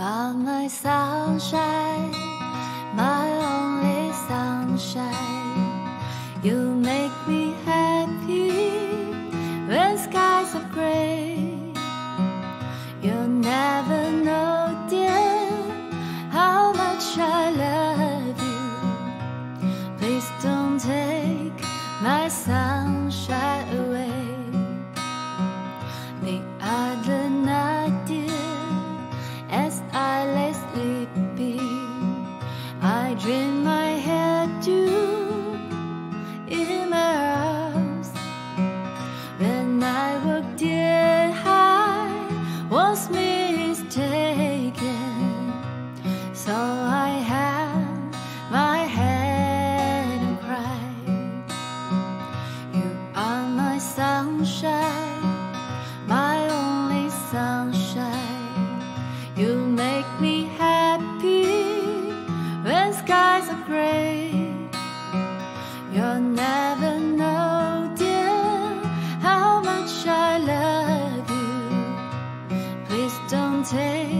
are my sunshine, my only sunshine. You make me happy when skies are gray. You'll never know, dear, how much I love you. Please don't take my sunshine know, dear, how much I love you. Please don't take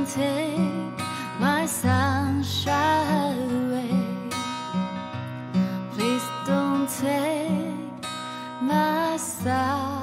don't take my sunshine away. Please don't take my sunshine.